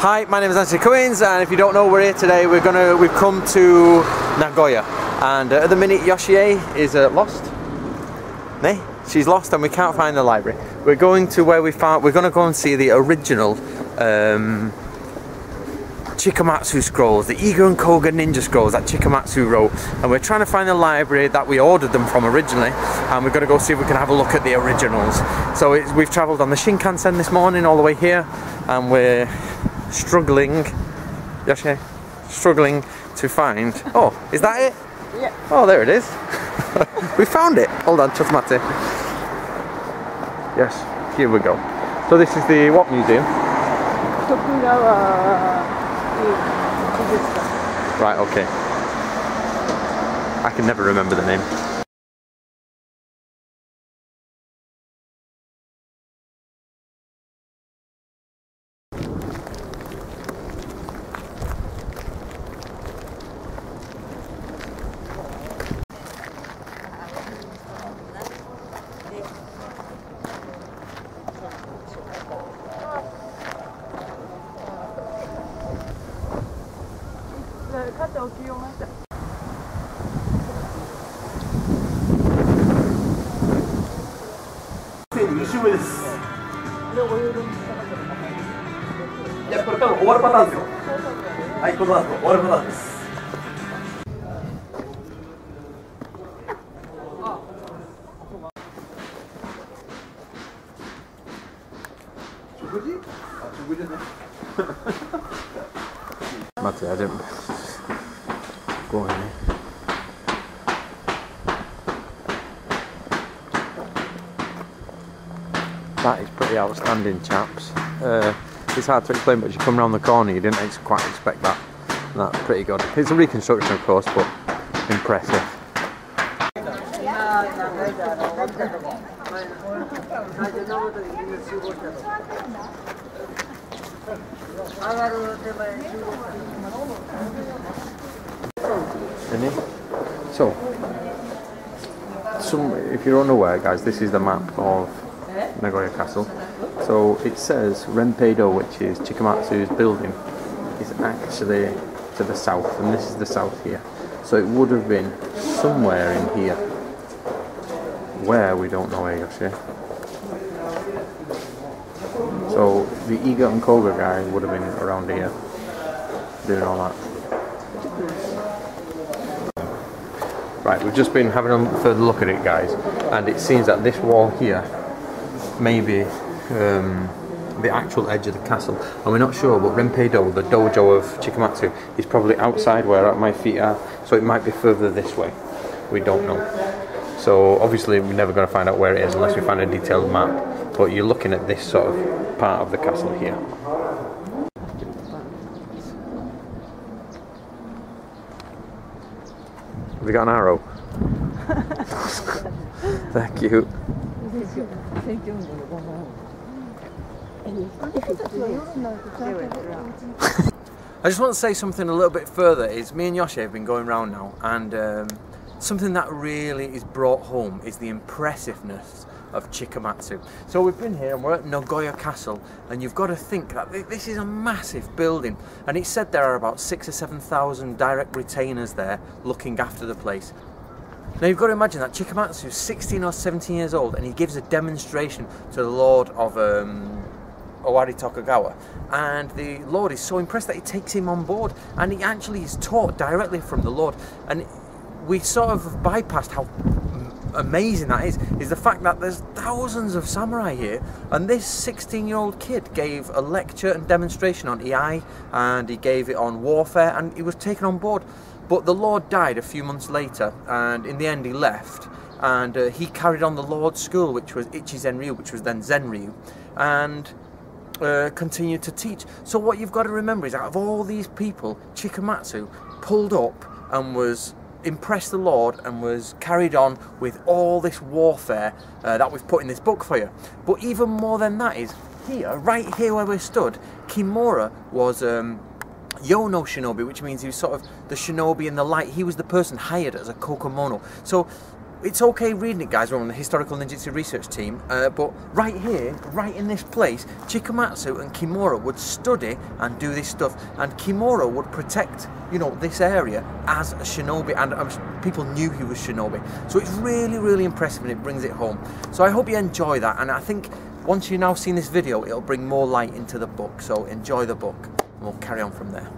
Hi, my name is Antony Cummins, and if you don't know, we're here today. We're gonna we've come to Nagoya, and uh, at the minute Yoshie is uh, lost. Nay, she's lost, and we can't find the library. We're going to where we found. We're gonna go and see the original. Um, Chikamatsu scrolls, the Iga and Koga ninja scrolls that Chikamatsu wrote. And we're trying to find the library that we ordered them from originally. And we're going to go see if we can have a look at the originals. So we've travelled on the Shinkansen this morning all the way here. And we're struggling, Yoshi, struggling to find. Oh, is that it? Yeah. Oh, there it is. we found it. Hold on, just. Yes, here we go. So this is the what museum? Right, okay. I can never remember the name. 肩起ました。2周目です。いや、これ多分終わるパターンですよ。はい、この後終わるパターンです。食事？あ、食事ね。待っ、やれる。Go in. That is pretty outstanding, chaps. Uh, it's hard to explain, but you come around the corner, you didn't ex quite expect that. That's pretty good. It's a reconstruction, of course, but impressive. So, some, if you're unaware, guys, this is the map of Nagoya Castle. So it says Renpeido, which is Chikamatsu's building, is actually to the south, and this is the south here. So it would have been somewhere in here. Where we don't know, Yoshi. So the Iga and Koga guy would have been around here doing all that. Right, we've just been having a further look at it, guys, and it seems that this wall here may be um, the actual edge of the castle, and we're not sure. But Renpeido, the dojo of Chikamatsu, is probably outside where my feet are, so it might be further this way. We don't know. So obviously, we're never going to find out where it is unless we find a detailed map. But you're looking at this sort of part of the castle here. Have you got an arrow? Thank you. I just want to say something a little bit further. Is me and Yoshi have been going around now, and um, something that really is brought home is the impressiveness of Chikamatsu. So we've been here and we're at Nagoya Castle, and you've got to think that this is a massive building, and it's said there are about six or seven thousand direct retainers there looking after the place. Now you've got to imagine that Chikamatsu is 16 or 17 years old, and he gives a demonstration to the Lord of um, Owari Tokugawa, and the Lord is so impressed that he takes him on board, and he actually is taught directly from the Lord, and we sort of bypassed how amazing that is is the fact that there's thousands of samurai here and this 16 year old kid gave a lecture and demonstration on EI and he gave it on warfare and he was taken on board. But the Lord died a few months later and in the end he left and uh, he carried on the Lord's school which was Ichi Zenryu which was then Zenryu and uh, continued to teach. So what you've got to remember is out of all these people Chikamatsu pulled up and was impressed the Lord and was carried on with all this warfare uh, that we've put in this book for you. But even more than that is here, right here where we're stood, Kimura was um, Yono shinobi, which means he was sort of the shinobi in the light. He was the person hired as a kokomono. So it's okay reading it, guys. We're on the historical ninjutsu research team, uh, but right here, right in this place, Chikamatsu and Kimura would study and do this stuff, and Kimura would protect, you know, this area as a shinobi, and um, people knew he was shinobi. So it's really, really impressive, and it brings it home. So I hope you enjoy that, and I think once you've now seen this video, it'll bring more light into the book. So enjoy the book, and we'll carry on from there.